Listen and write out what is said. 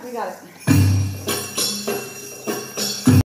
Obrigada.